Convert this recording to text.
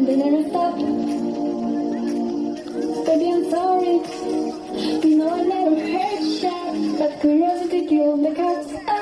and they never stop. Baby, I'm sorry. You know I never heard shit, but curiosity killed the cat.